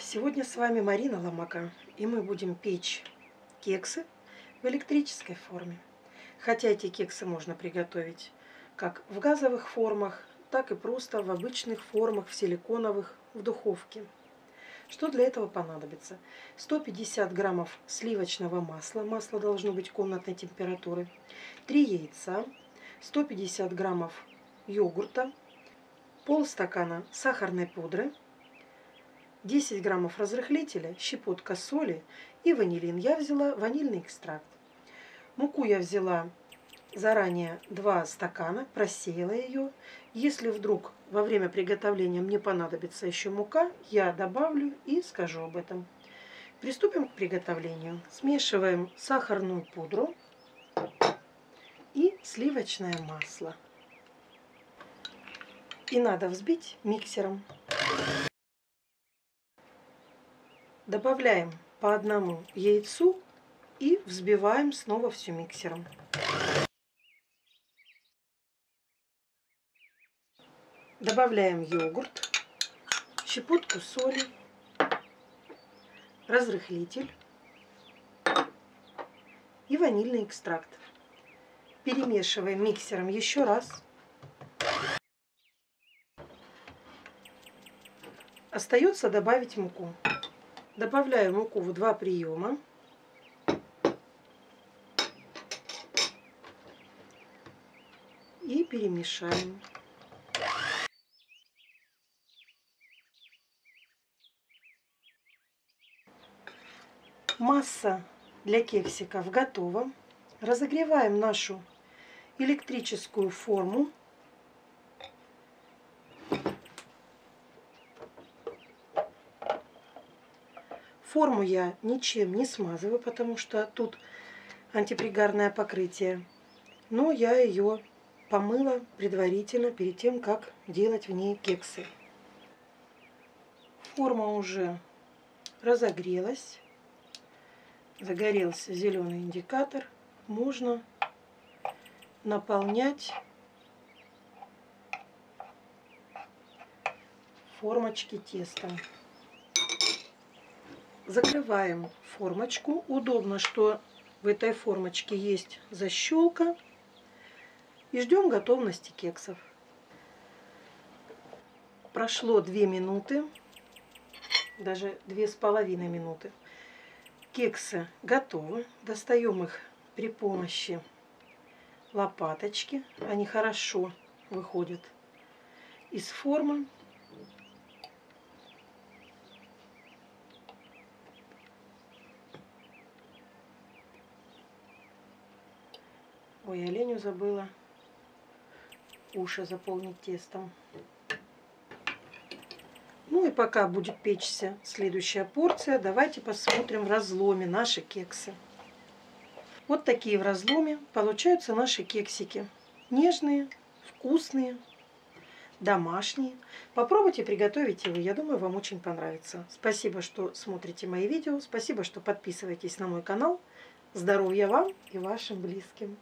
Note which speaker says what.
Speaker 1: Сегодня с вами Марина Ломака, и мы будем печь кексы в электрической форме. Хотя эти кексы можно приготовить как в газовых формах, так и просто в обычных формах, в силиконовых, в духовке. Что для этого понадобится? 150 граммов сливочного масла, масло должно быть комнатной температуры, 3 яйца, 150 граммов йогурта, полстакана сахарной пудры, 10 граммов разрыхлителя, щепотка соли и ванилин. Я взяла ванильный экстракт. Муку я взяла заранее 2 стакана, просеяла ее. Если вдруг во время приготовления мне понадобится еще мука, я добавлю и скажу об этом. Приступим к приготовлению. Смешиваем сахарную пудру и сливочное масло. И надо взбить миксером. Добавляем по одному яйцу и взбиваем снова все миксером. Добавляем йогурт, щепотку соли, разрыхлитель и ванильный экстракт. Перемешиваем миксером еще раз. Остается добавить муку. Добавляю муку в два приема. И перемешаем. Масса для кексиков готова. Разогреваем нашу электрическую форму Форму я ничем не смазываю, потому что тут антипригарное покрытие. Но я ее помыла предварительно, перед тем, как делать в ней кексы. Форма уже разогрелась. Загорелся зеленый индикатор. Можно наполнять формочки тестом. Закрываем формочку. Удобно, что в этой формочке есть защелка. И ждем готовности кексов. Прошло 2 минуты, даже две с половиной минуты. Кексы готовы. Достаем их при помощи лопаточки. Они хорошо выходят из формы. Ой, оленю забыла уши заполнить тестом. Ну и пока будет печься следующая порция, давайте посмотрим в разломе наши кексы. Вот такие в разломе получаются наши кексики. Нежные, вкусные, домашние. Попробуйте приготовить его, я думаю, вам очень понравится. Спасибо, что смотрите мои видео, спасибо, что подписываетесь на мой канал. Здоровья вам и вашим близким.